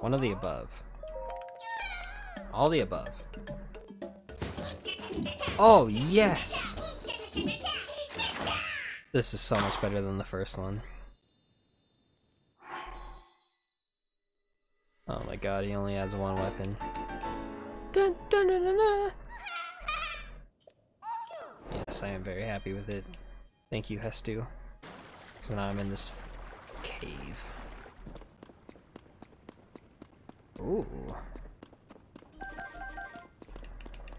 One of the above. All the above. Oh, yes! This is so much better than the first one. Oh my god, he only adds one weapon. Dun, dun, dun. Yes, I am very happy with it. Thank you, Hestu. So now I'm in this cave. Ooh.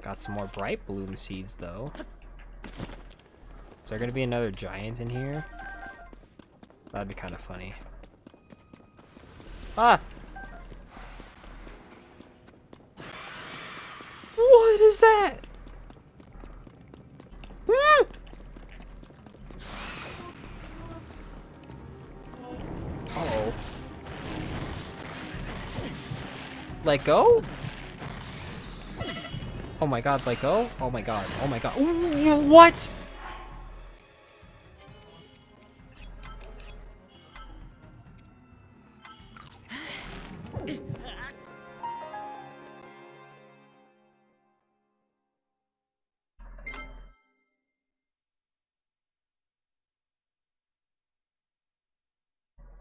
Got some more bright bloom seeds though. Is there gonna be another giant in here? That'd be kind of funny. Ah! What is that? Let go? Oh my god, let go? Oh my god, oh my god. Ooh, what?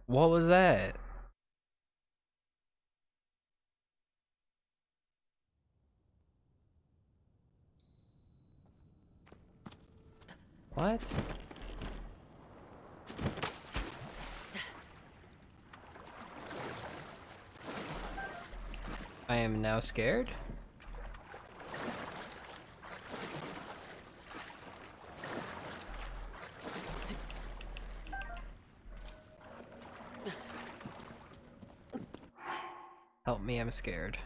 What was that? What? I am now scared? Help me, I'm scared.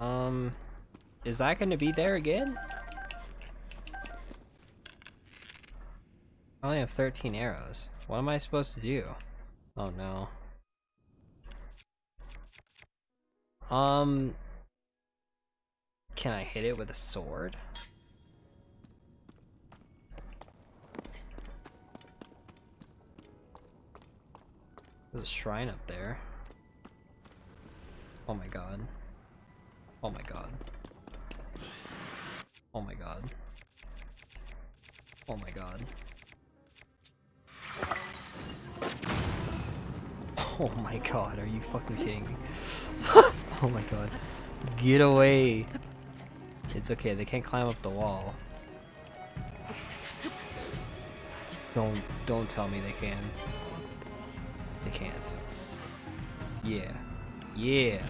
Um, is that gonna be there again? I only have 13 arrows. What am I supposed to do? Oh no. Um, can I hit it with a sword? There's a shrine up there. Oh my god. Oh my god. Oh my god. Oh my god. Oh my god, are you fucking kidding me? oh my god. Get away. It's okay, they can't climb up the wall. Don't don't tell me they can. They can't. Yeah. Yeah.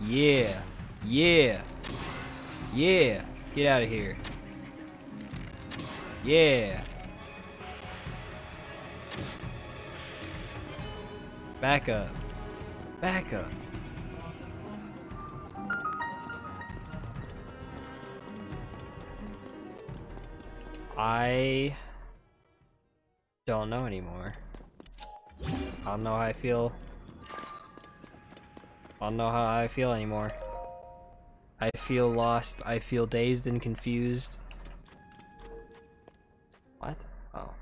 Yeah. Yeah. Yeah. Get out of here. Yeah. Back up. Back up. I don't know anymore. I don't know how I feel. I don't know how I feel anymore. I feel lost. I feel dazed and confused. What? Oh.